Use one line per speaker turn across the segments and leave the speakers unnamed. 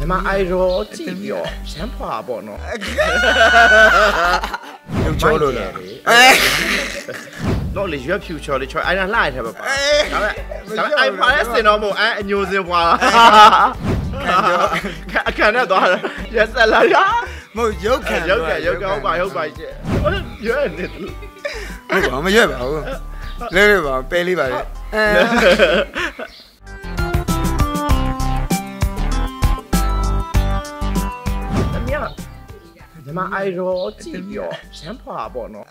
မြန်မာအိုင်ရောကြည့်ပြီးတော့ရမ်းဖွာပေါ့နော်
ရုပ်ချောလို့လား
တော့လေရွက်ဖြူချော်လေးချော်အဲ့ဒါလှရတဲ့ပါပါဒါပေမဲ့ဒါပေမဲ့အိုင်ဖွာတဲ့စင်တော့မို့အဲ့အညိုစင်ဖွာလာအခန်းနဲ့သွားရက်ဆက်လာရ
မဟုတ်ရုပ်ခံ
ရုပ်ကရုပ်ကဟုတ်ပါဟုတ်ပါကျရွက်နေတယ်
ဟုတ်ပါမရွက်ပါဘူးလဲလဲပါပဲလေးပါလေအဲ
မြန်မာအိုင်ရောကြည့်ပြီးတော့ရမ်းဖွာပေါ့နော်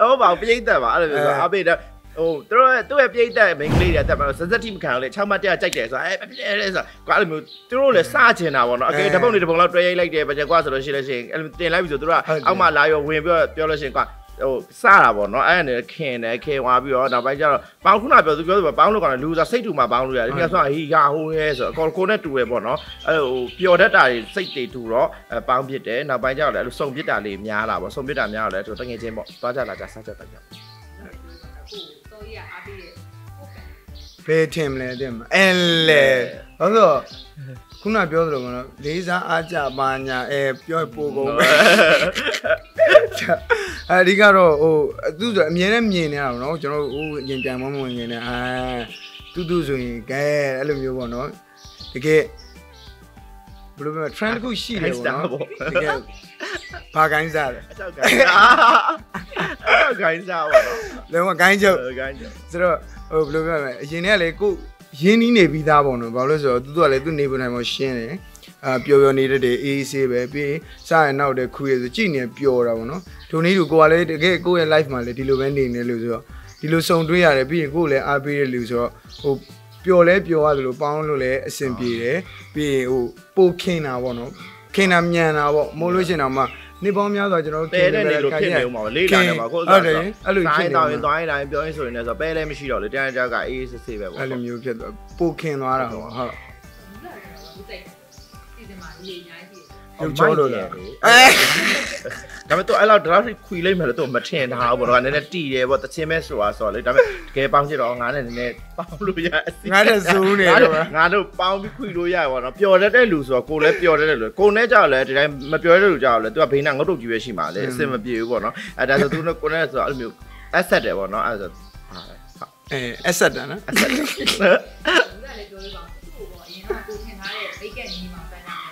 ဟုတ်ပါပြိတ်သက်ပါအဲ့လိုမျိုးဆိုအပိတ်တော့ဟိုသူတို့ရဲ့သူ့ရဲ့ပြိတ်သက်မိန်းကလေးတွေတက်မှာစက်စက်တိမခံလို့လေ6မှတ်တရကြိုက်တယ်ဆိုတာအဲပြဲလဲဆိုကွာအဲ့လိုမျိုးသူတို့လည်းစချင်တာပေါ့နော်အကေတပုတ်နေတပုတ်လောက်တွဲရိုက်လိုက်တယ်ဗကြကွာဆိုလို့ရှိလို့ရှိရင်အဲ့လိုတင်လိုက်ပြီဆိုသူတို့ကအောက်မှလာရောဝင်ပြောပြောလို့ရှိရင်ကွာ ဟိုစတာပေါ့နော်အဲ့ဒါနဲ့ခင်တယ်ခင်သွားပြီးတော့နောက်ပိုင်းကျတော့ပေါင်းခုနပြောသူပြောသူပေါင်းလို့ကောင်းတယ်လူစားစိတ်တူမှပေါင်းလို့ရတယ်ဒီကဆိုဟီယာဟိုရဲဆိုအကောကိုနဲ့တူရပေါ့နော်အဲ့ဟိုပျော်တတ်တာတွေစိတ်တွေတူတော့ပေါင်းဖြစ်တယ်နောက်ပိုင်းကျတော့လည်းအဲ့လိုစုံပြစ်တာလေးများလာပေါ့စုံပြစ်တာများတော့လည်းသူတငယ်ချင်းပေါ့သွားကြလာကြစားကြတက်ကြ
အခုတော်ကြီးကအားပေးတယ်ဟုတ်ကဲ့
ဘယ်ထင်မလဲတဲ့မှာအဲလေဘာလို့ခုနပြောသလိုမနော်လေးစားအားကြပါညာအဲပြောပို့ကုန်ပဲ အဲဒီကတော့ဟိုသူဆိုအမြဲတမ်းမြင်နေတာပေါ့နော်ကျွန်တော်ဟိုအရင်ပြန်မမဝင်ခင်နဲ့အာတူတူဆိုရင်ကဲအဲ့လိုမျိုးပေါ့နော်တကယ်ဘယ်လိုပြော trend တစ်ခုရှိတယ်ပေါ့နော်တကယ်ဘာကိုင်းစားလဲ
အချောက်ကိုင်းစားအချောက်ကိုင်းစားပေါ့နော်
လုံးဝကိုင်းချုပ်
ကိုင်းကြ
ဆိုတော့ဟိုဘယ်လိုပြောမလဲအရင်ကလေကိုရင်းနှီးနေပြီးသားပေါ့နော်ဘာလို့လဲဆိုတော့သူတို့ကလည်းသူ့နေပုံတိုင်းမှာရှင်းတယ် အာပျော်ပျော်နေတတ်တယ်အေးအေးဆေးပဲပြီးရင်စရနောက်တဲ့ခူရဆိုကြည်နေပျော်တာပေါ့နော်ဒုနည်းတူကိုကလည်းတကယ်ကိုယ့်ရဲ့ life မှာလည်းဒီလိုပဲနေနေလို့ဆိုတော့ဒီလိုစုံတွေ့ရတယ်ပြီးရင်ကိုယ်လည်းအားပေးတဲ့လူဆိုတော့ဟိုပျော်လဲပျော်ရတယ်လို့ပေါင်းလို့လည်းအဆင်ပြေတယ်ပြီးရင်ဟိုပိုခင်းတာပေါ့နော်ခင်းတာမြန်တာပေါ့မို့လို့ရှရင်တော့မှနေပေါင်းများစွာကျွန်တော်တို့
ပဲတဲ့နေလို့ဖြစ်နေဦးမှာလေးလာနေမှာကို
ဟုတ်တယ်အဲ့လိုဖြစ်နေ
တော
မှာ
င်းရင်တောင်းရင်တိုင်းပြောရင်ဆိုရင်လည်းဆိုပဲလည်းမရှိတော့လေတန်းကြောက်ကအေးစစ်စစ်ပဲပေါ့
အဲ့လိုမျိုးဖြစ်သွားပိုခင်သွားတာပေါ့ဟုတ်
ဘူး လားဘူးစိတ်စီစဉ်မှာရေညာကြီး
ရုပ်ချောလို့လား
အဲဒါပေမဲ့တော့အဲ့လောက်တော့ခွေလိုက်မယ်လို့တော့မထင်ထားဘူးပေါ့နော်နည်းနည်းတီတယ်ပေါ့တချင်းပဲဆိုတာဆိုတော့လေဒါပေမဲ့တကယ်ပေါင်းချစ်တော့ငါနဲ့နည်းနည်းပေါင်းလို့ရအစီ
ငါတဲ့ဇူးနေတော့
ငါတို့ပေါင်းပြီးခွေလို့ရပါတော့ပျော်တတ်တဲ့လူဆိုတော့ကိုလည်းပျော်တတ်တဲ့လူကိုနဲ့ကြောက်လဲဒီတိုင်းမပျော်တဲ့လူကြောက်လဲသူကဘေးနာငုတ်တုတ်ကြီးပဲရှိမှာလေအစင်မပြေဘူးပေါ့နော်အဲဒါဆိုသူနဲ့ကိုနဲ့ဆိုတော့အဲ့လိုမျိုး asset တယ်ပေါ့နော်အဲ့ဒါဆိုဟာဟုတ်
အဲအဆက်တာနော်
asset
ဘူးလားလေပြောလို့ပါ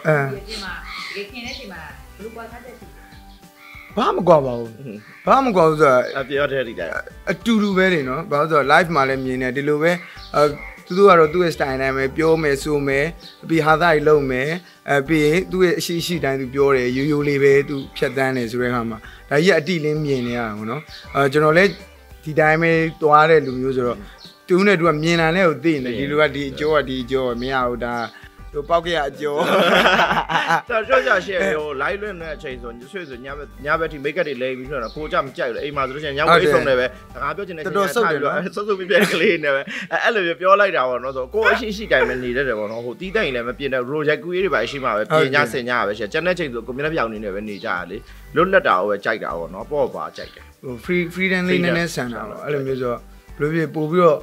မှာပန်းတာဒီအပြင်မှာဒီခင်တဲ့ချိန်မှာဘလူကွာထားတဲ့ချိန်
ဘာမကွာပါဘူးဘာမကွာဘူးဆိုတော့
အပြောတဲ့ဒီတိုင်း
အတူတူပဲနေနော်ဘာလို့ဆိုတော့ live မှာလည်းမြင်နေဒီလိုပဲအဲသူတို့ကတော့သူ့ရဲ့ style တိုင်းပဲပြောမယ်ဆိုမယ်ပြီးဟာသားကြီးလုပ်မယ်အဲပြီးရင်သူ့ရဲ့အရှိရှိတိုင်းသူပြောတယ်ရိုးရိုးလေးပဲသူဖြတ်တန်းတယ်ဆိုတဲ့အခါမှာဒါကြီးအတိလင်းမြင်နေရတာပေါ့နော်အဲကျွန်တော်လည်းဒီတိုင်းပဲသွားတဲ့လူမျိုးဆိုတော့သူနဲ့သူကမြင်လာတဲ့ကိုသိနေဒီလူကဒီအကျော်ကဒီအကျော်မရဘူးဒါ သူပောက်ကရအကျော်
တော်တော်ကြာရှယ်ဟို live လွင့်တဲ့အချိန်ဆိုဆွေဆိုညဘက်ညဘက်ထိ make up တွေလဲပြီးဆိုတော့ကိုကြမကြိုက်ဘူးလေအိမ်မှာဆိုလို့ရှိရင်ညဝိတ်ဆုံးတယ်ပဲငါပြောချင်တဲ့ဆုပ်ဆုပ်ပြပြကလေးနေပဲအဲ့လိုပြောလိုက်တာပေါ့နော်ဆိုကိုအရှိရှိတိုင်းမနေတတ်တယ်ပေါ့နော်ဟိုတီးတိုင်လည်းမပြင်းတဲ့ roll ရိုက်ကူးရေးတွေပါရှိမှာပဲပြင်ညဆင်ညပဲရှယ်ကျန်တဲ့ချိန်ဆိုကိုမျက်နှာပြောင်နေနေပဲနေကြရလေလွတ်လပ်တာကိုပဲကြိုက်တာပေါ့နော်ပေါ့ပါကြိုက်တယ်
ဟို free freedom လေးနည်းနည်းဆန်တာပေါ့အဲ့လိုမျိုးဆိုတော့ဘယ်လိုဖြစ်ပို့ပြီးတော့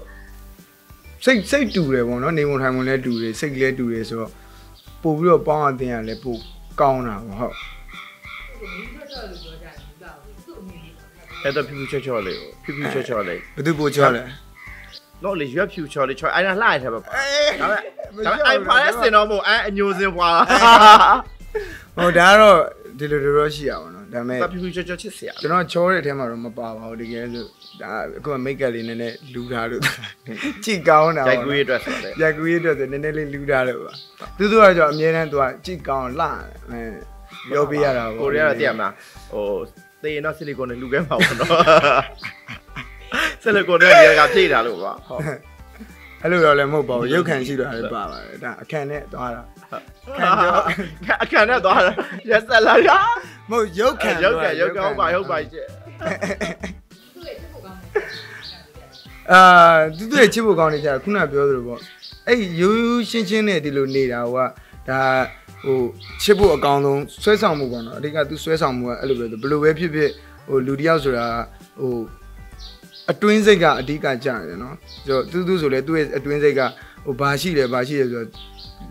စိတ်စိတ်တူတယ်ပေါ့နော်နေမထိုင်မလဲတူတယ်စိတ်လည်းတူတယ်ဆိုတော့ပို့ပြီးတော့ပေါင်းအသင်းရလဲပို့ကောင်းတာပေါ့ဟုတ်
ကိုမင်းတို့တော့လို့ပြောကြတယ်ဘူးလားသူ့အမြင်လေးပေါ့
အဲ့တော့ဖြူဖြူချောချောလေးဖြူဖြူချောချောလေး
ဘယ်သူပို့ချောလဲ
တော့လေရွက်ဖြူချောလေးချောအဲ့ဒါလှရတဲ့ပါပါဒါပေမဲ့ဒါပေမဲ့အိုင်ဖာရဲ့စင်တော့မို့အဲ့အညိုစင်ပွာလာ
ဟိုဒါကတော့ဒီလိုလိုတော့ရှိရပါတော့ဒါပေမဲ့
ဖြူဖြူချောချောချစ်စရာ
ကျွန်တော်ချောတဲ့အထဲမှာတော့မပါပါဘူးတကယ်ဆိုဒါအခုက make up လေးနည်းနည်းလူထားလို့ကြည့်ကောင်းတာ
ကြို
ပေါ့
က်ကူးရေးအတွက်ဆိုတော့
ရိုက်ကူးရေးအတွက်ဆိုနည်းနည်းလေးလူထားလို့ပါသူတို့ကကြောင့်အများတန်းသူကကြည့်ကောင်းလှအဲပြောပြရတာပေါ့
ကိုရီးယားတော့တည်ရမလားဟိုသေရင်တော့ဆီလီကွန်နဲ့လူခဲမှာပေါ့နော်ဆီလီကွန်နဲ့ရေကဖြည့်တာလို့ပါဟုတ်
အဲ့လိုတော့လည်းမဟုတ်ပါဘူးရုပ်ခံရှိတော့လည်းပါပါတယ်ဒါအခန့်နဲ့သွားတာခံကြော
အခန်းနဲ့သွားရက်ဆက်လာရ
မဟုတ်ရုပ်ခံ
ရုပ်ကရုပ်ကဟုတ်ပါဟုတ်ပါကျ
သူ့ရဲ့ချက်ဖို့ကောင်းတယ်
အာသူတို့ရဲ့ချစ်ဖို့ကောင်းနေကြတာခုနပြောသလိုပေါ့အဲ့ရိုးရိုးရှင်းရှင်းနဲ့ဒီလိုနေတာဟိုကဒါဟိုချစ်ဖို့အကောင်းဆုံးဆွဲဆောင်မှုပေါ့နော်အဓိကသူဆွဲဆောင်မှုကအဲ့လိုပဲဘယ်လိုပဲဖြစ်ဖြစ်ဟိုလူတယောက်ဆိုတာဟို အတွင်းစိတ်ကအဓိကကြတယ်နော်ဆိုတော့သူသူဆိုလဲသူ့ရဲ့အတွင်းစိတ်ကဟိုဘာရှိလဲဘာရှိလဲဆိုတော့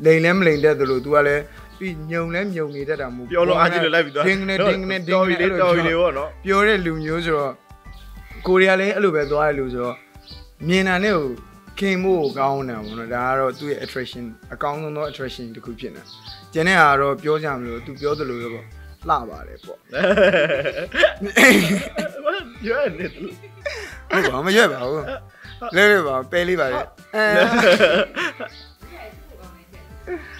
လိန်လဲမလိန်တတ်သလို तू ကလည်းပြီးညုံလဲညုံနေတတ်တာမဟုတ်
ပြောလို့အားကြီးလို့လိုက်ပြီးသွား
ဒင်းကနေဒင်းကနေဒင်း
တော်
ကနေ
ပြီလေတော်ပြီလေပေါ့နော်
ပြောတဲ့လူမျိုးဆိုတော့ကိုရီးယားလည်းအဲ့လိုပဲသွားတဲ့လူဆိုတော့မြင်တာနဲ့ကိုခင်ဖို့ကိုကောင်းတယ်ပေါ့နော်ဒါကတော့သူ့ရဲ့ attraction အကောင်းဆုံးသော attraction တစ်ခုဖြစ်နေကျန်တဲ့ဟာကတော့ပြောကြမလို့ तू ပြောသလိုပဲပေါ့လှပါတယ်ပေါ့
ရွက်နေတယ်
ဟုတ်ပါမရွက်ပါဘူးလဲလဲပါပဲလေးပါလေအဲ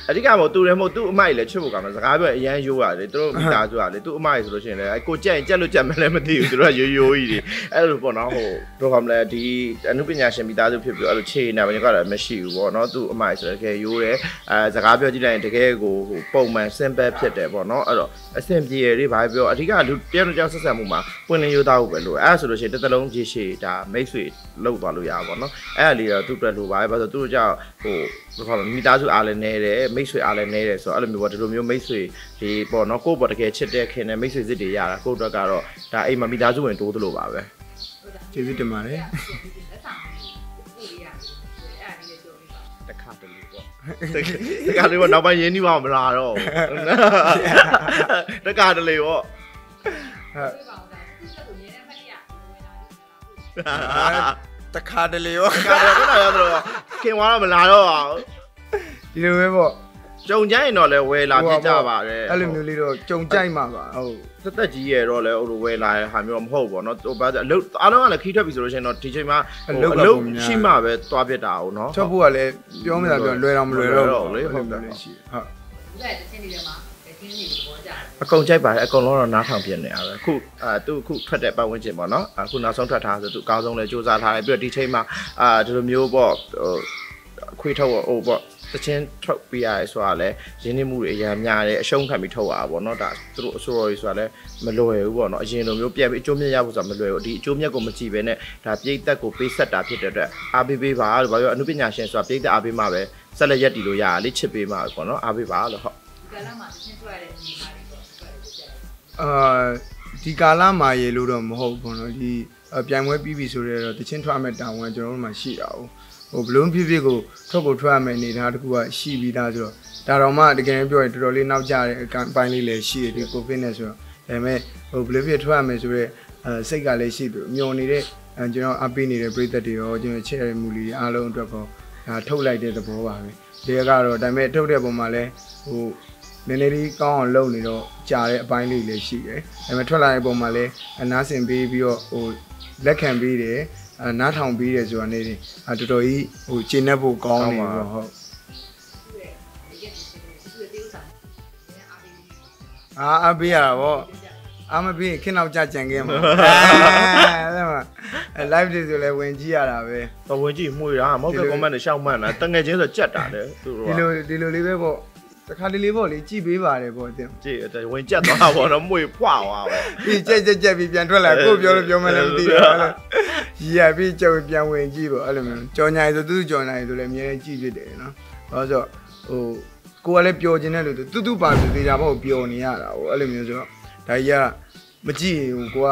အဓိကမို့သူလည်းမို့သူ့အမိုက်လည်းချစ်ဖို့ကောင်းတယ်စကားပြောအရန်ရိုးရတယ်သူတို့မိသားစုကလေသူ့အမိုက်ဆိုလို့ရှိရင်လည်းကိုကြက်ရင်ကြက်လို့ကြက်မလဲမသိဘူးသူတို့ကရိုးရိုးကြီးတွေအဲ့လိုပေါ့နော်ဟိုဘယ်လိုကမလဲဒီအနုပညာရှင်မိသားစုဖြစ်ပြီးအဲ့လိုခြေနေပါညကတော့မရှိဘူးပေါ့နော်သူ့အမိုက်ဆိုတော့တကယ်ရိုးတယ်အဲစကားပြောကြည့်လိုက်ရင်တကယ်ကိုဟိုပုံမှန် simple ဖြစ်တယ်ပေါ့နော်အဲ့တော့အဆင်ပြေရတွေဘာပြောအဓိကလူတယောက်တစ်ယောက်ဆက်ဆံမှုမှာပွင့်လင်းရိုးသားဖို့ပဲလို့အဲ့ဒါဆိုလို့ရှိရင်တစ်သလုံးကြီးရှိဒါမိတ်ဆွေလောက်သွားလို့ရပါပေါ့နော်အဲ့ဒါလေးတော့သူ့အတွက်လိုပါပဲဘာလို့သူတို့ကြောင့်ဟိုဘယ်ခေါ်လဲမိသားစုအားလည်းနေတယ်မိတ်ဆွေအားလည်းနေတယ်ဆိုတော့အဲ့လိုမျိုးပေါ့ဒီလိုမျိုးမိတ်ဆွေဒီပေါ့နော်ကိုယ့်ဘော်တကယ်ချစ်တဲ့ခင်တဲ့မိတ်ဆွေစစ်တွေရတာကိုယ့်အတွက်ကတော့ဒါအိမ်မှာမိသားစုဝင်တိုးသလိုပါပဲ
ကျေးဇူးတင်ပါတယ်
လက်ဆောင်ပို့ရအဲ့ဒါလေးလည်းပြောပြပါ
တခါတလေပေါ့တခါတလေပေါ့နောက်ပိုင်းရင်းနှီးပါမလားတော့တခါတလေပေါ့
ဟုတ်
ပြပါဦးဒါသူ့ချက်ကိုမြင်တဲ့အမှတ်တရဝင်လာတယ်လား
တခါတလေရော
တခါတလေကတော့ရတော့ခင်သွားတော့မလာတော့ပါဘူး
ဒီလိုပဲပေါ့
ကြုံကြရင်တော့လဲဝယ်လာပြကြပါတယ်
အဲ့လိုမျိုးလေးတော့ကြုံကြိုက်မှာပါဟုတ်
သက်သက်ကြီးရတော့လဲဟိုလိုဝယ်လာတဲ့ဟာမျိုးမဟုတ်ပေါ့နော်ဟိုဘာအလုပ်အားလုံးကလည်းခီးထွက်ပြီဆိုလို့ရှိရင်တော့ဒီချိန်မှာဟိုအလုပ်ရှိမှပဲသွားပြစ်တာအောင်နော်
ချက်ဖို့ကလည်းပြောမလားပြောလွယ်တော့မလွယ်တော့
လေဟုတ်တယ်
ရှိဟုတ်
ဦးကတချင်းနေတယ်မှာတချင်းနေပေါ်ကြတယ်
အကုန်ကြိုက်ပါတယ်အကုန်လုံးတော့နားထောင်ပြနေရပဲခုအာသူခုထွက်တဲ့ပတ်ဝန်းကျင်ပေါ့နော်အခုနောက်ဆုံးထွက်ထားဆိုသူအကောင်းဆုံးလဲစူးစမ်းထားတယ်ပြီးတော့ဒီချိန်မှာအာဒီလိုမျိုးပေါ့ဟိုအခွေးထုတ်ဟိုပေါ့ တချင်းထုတ်ပြရရဲဆိုတာလဲရင်းနှီးမှုတွေအများများတယ်အရှုံးခံပြီးထုတ်ရတာပေါ့နော်ဒါသူတို့အစိုးရကြီးဆိုတာလဲမလွယ်ဘူးပေါ့နော်အရင်လိုမျိုးပြန်ပြီးအကျိုးမြတ်ရဖို့ဆိုတာမလွယ်ဘူးဒီအကျိုးမြတ်ကိုမကြည့်ဘဲနဲ့ဒါပြိသက်ကိုပေးဆက်တာဖြစ်တဲ့အတွက်အားပေးပေးပါလို့ဘာလို့အနုပညာရှင်ဆိုတာပြိသက်အားပေးမှပဲဆက်လက်ရက်တည်လို့ရတာလေချစ်ပေးမှပေါ့နော်အားပေးပါလို့ဟုတ်
ဒီကလာမှာတချင်းထွက်ရတဲ့ညီမလေးပေါ့ထွက်ရကြတယ်
အာဒီကာလမှာရေလို့တော့မဟုတ်ဘူးနော်ဒီအပြိုင်ပွဲပြီးပြီဆိုတော့တချင်းထွက်မဲ့တာဝန်ကျွန်တော်တို့မှရှိတာ哦 ဟိုဘလုံးဖြစ်ဖြစ်ကိုထုတ်ကိုထွက်ရမယ့်အနေအထားတစ်ခုကရှိပြီးသားဆိုတော့ဒါတော့မှတကယ်ပြောရင်တော်တော်လေးနောက်ကျတဲ့အပိုင်းလေးလည်းရှိတယ်ဒီကိုဗစ်နဲ့ဆိုတော့ဒါပေမဲ့ဟိုဘလုံးဖြစ်ထွက်ရမယ်ဆိုတော့အဲစိတ်ကလည်းရှိပြီးမျောနေတဲ့အဲကျွန်တော်အပေးနေတဲ့ပြည်သက်တွေရောကျွန်တော်ချစ်ရမှုလေးအားလုံးအတွက်ပေါ့ဒါထုတ်လိုက်တဲ့သဘောပါပဲဒီကတော့ဒါပေမဲ့ထုတ်တဲ့ပုံမှာလည်းဟိုနည်းနည်းလေးကောင်းအောင်လုပ်နေတော့ကြာတဲ့အပိုင်းလေးလည်းရှိတယ်။ဒါပေမဲ့ထွက်လာတဲ့ပုံမှာလည်းအနားဆင်ပေးပြီးတော့ဟိုလက်ခံပေးတယ်အ နားထောင်ပေးတယ်ဆိုတာနေတယ်။အတော်တော်ကြီးဟိုကျင့်တတ်ဖို့ကောင်းနေတော့ဟုတ်
သူ့ရဲ့ဒီကနေ့သူ့ရဲ့တေးဥစားနည်းအားပေးပြီး။
အာအပေးရတာဗော။အာမပေးရင်ခင်းနောက်ကြကြံခဲ့မှာ။အဲဒါမှအဲ live တွေဆိုလည်းဝင်ကြည့်ရတာပဲ
တော့ဝင်ကြည့်မှုရတာမဟုတ်က comment နဲ့ရှောက်မှန်တာတငယ်ချင်းဆိုကြက်တာလေသူတို့။
ဒီ
က
လိုဒီလိုလေးပဲဗော။တစ်ခါတလေဗောလေကြည့်ပေးပါတယ်ဗောတင်
ကြည့်တယ်ဝင်ကြက်သွားပါတော့မှုဖွာသွားပါ။
ပြီးကြက်ကြက်ကြက်ပြီးပြန်ထွက်လာကိုပြောလို့ပြောမှလည်းမသိတော့ဘူး။ ရီရပြီးကြောက်ပြန်ဝင်ကြည့်ပေါ့အဲ့လိုမျိုးကြော်ညာရီဆိုသူကြော်ညာရီဆိုလည်းအများကြီးကြည့်ဖြစ်တယ်နော်။ဘာလို့ဆိုဟိုကိုကလည်းပျော်ခြင်းတဲ့လူတူတူပါဆိုသေးတာပေါ့ပျော်နေရတာပေါ့အဲ့လိုမျိုးဆိုတော့ဒါကြီးကမကြည့်ဘူးကိုက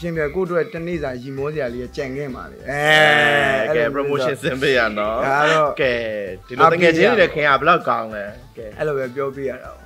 ရှင်ပြကိုတို့တနေ့စာရီမောစရာလေးကြံခဲ့ပါလေအဲ
အဲကဲ promotion ဆင်ပေးရနော်
ဒါတော့
ကဲဒီလိုတငယ်ချင်းတွေလည်းခင်ရဘယ်လောက်ကောင်းလဲကဲ
အဲ့လိုပဲပြောပြရတာပေါ့